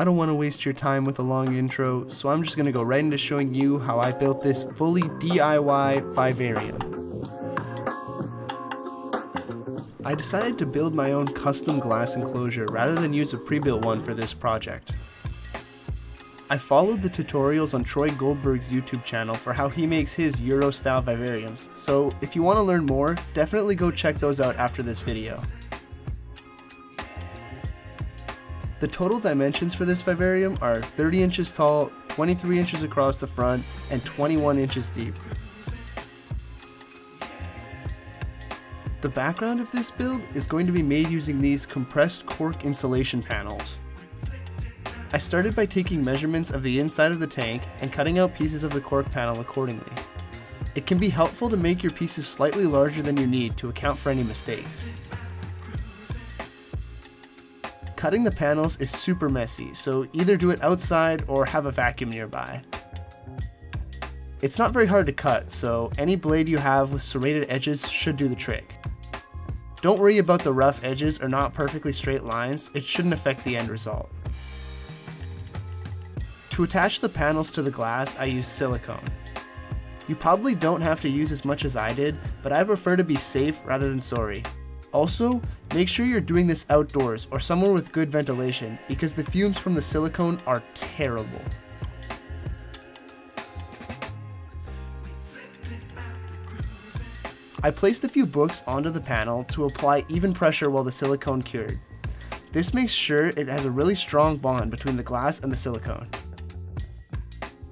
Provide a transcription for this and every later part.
I don't want to waste your time with a long intro, so I'm just going to go right into showing you how I built this fully DIY vivarium. I decided to build my own custom glass enclosure rather than use a pre-built one for this project. I followed the tutorials on Troy Goldberg's YouTube channel for how he makes his Euro style vivariums, so if you want to learn more, definitely go check those out after this video. The total dimensions for this vivarium are 30 inches tall, 23 inches across the front, and 21 inches deep. The background of this build is going to be made using these compressed cork insulation panels. I started by taking measurements of the inside of the tank and cutting out pieces of the cork panel accordingly. It can be helpful to make your pieces slightly larger than you need to account for any mistakes. Cutting the panels is super messy, so either do it outside or have a vacuum nearby. It's not very hard to cut, so any blade you have with serrated edges should do the trick. Don't worry about the rough edges or not perfectly straight lines, it shouldn't affect the end result. To attach the panels to the glass, I use silicone. You probably don't have to use as much as I did, but I prefer to be safe rather than sorry. Also, make sure you're doing this outdoors or somewhere with good ventilation because the fumes from the silicone are terrible. I placed a few books onto the panel to apply even pressure while the silicone cured. This makes sure it has a really strong bond between the glass and the silicone.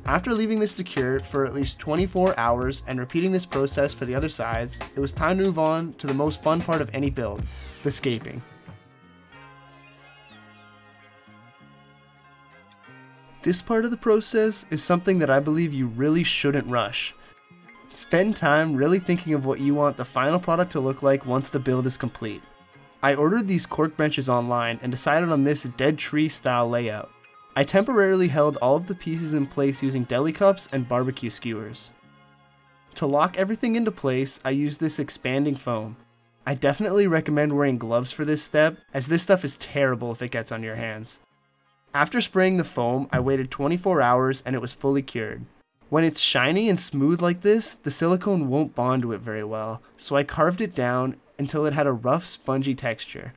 After leaving this to cure for at least 24 hours and repeating this process for the other sides, it was time to move on to the most fun part of any build, the scaping. This part of the process is something that I believe you really shouldn't rush. Spend time really thinking of what you want the final product to look like once the build is complete. I ordered these cork benches online and decided on this dead tree style layout. I temporarily held all of the pieces in place using deli cups and barbecue skewers. To lock everything into place, I used this expanding foam. I definitely recommend wearing gloves for this step, as this stuff is terrible if it gets on your hands. After spraying the foam, I waited 24 hours and it was fully cured. When it's shiny and smooth like this, the silicone won't bond to it very well, so I carved it down until it had a rough, spongy texture.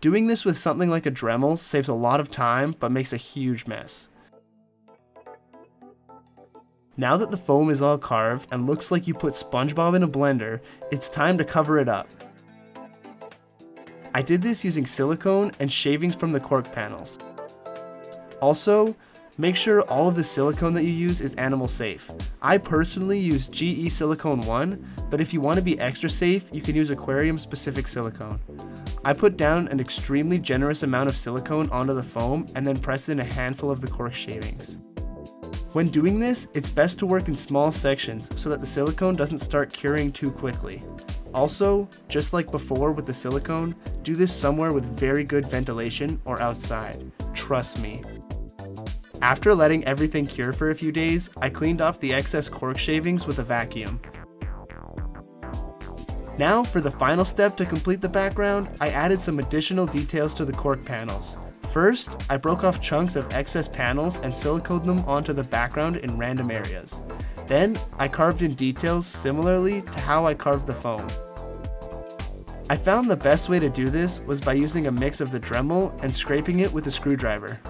Doing this with something like a Dremel saves a lot of time, but makes a huge mess. Now that the foam is all carved and looks like you put SpongeBob in a blender, it's time to cover it up. I did this using silicone and shavings from the cork panels. Also, Make sure all of the silicone that you use is animal safe. I personally use GE Silicone 1, but if you want to be extra safe, you can use aquarium specific silicone. I put down an extremely generous amount of silicone onto the foam and then pressed in a handful of the cork shavings. When doing this, it's best to work in small sections so that the silicone doesn't start curing too quickly. Also, just like before with the silicone, do this somewhere with very good ventilation or outside. Trust me, after letting everything cure for a few days, I cleaned off the excess cork shavings with a vacuum. Now for the final step to complete the background, I added some additional details to the cork panels. First, I broke off chunks of excess panels and siliconed them onto the background in random areas. Then, I carved in details similarly to how I carved the foam. I found the best way to do this was by using a mix of the Dremel and scraping it with a screwdriver.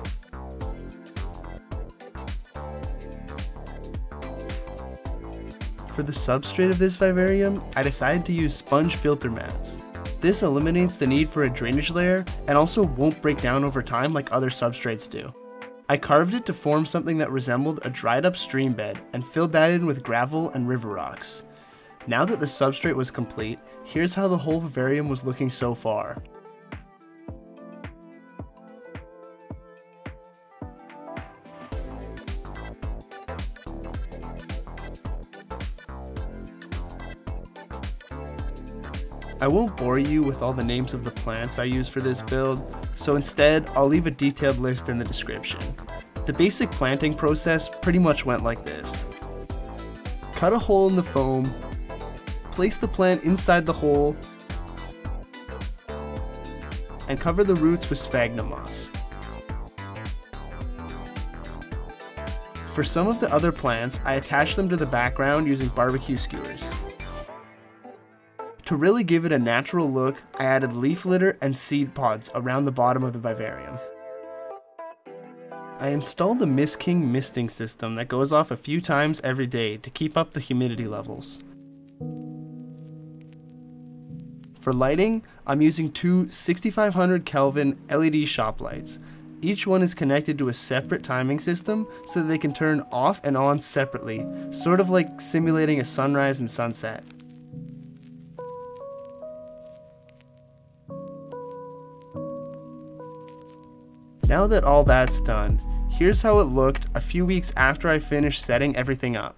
For the substrate of this vivarium, I decided to use sponge filter mats. This eliminates the need for a drainage layer and also won't break down over time like other substrates do. I carved it to form something that resembled a dried up stream bed and filled that in with gravel and river rocks. Now that the substrate was complete, here's how the whole vivarium was looking so far. I won't bore you with all the names of the plants I use for this build, so instead I'll leave a detailed list in the description. The basic planting process pretty much went like this. Cut a hole in the foam, place the plant inside the hole, and cover the roots with sphagnum moss. For some of the other plants, I attached them to the background using barbecue skewers. To really give it a natural look, I added leaf litter and seed pods around the bottom of the vivarium. I installed the Mist King misting system that goes off a few times every day to keep up the humidity levels. For lighting, I'm using two 6500 Kelvin LED shop lights. Each one is connected to a separate timing system so that they can turn off and on separately, sort of like simulating a sunrise and sunset. Now that all that's done, here's how it looked a few weeks after I finished setting everything up.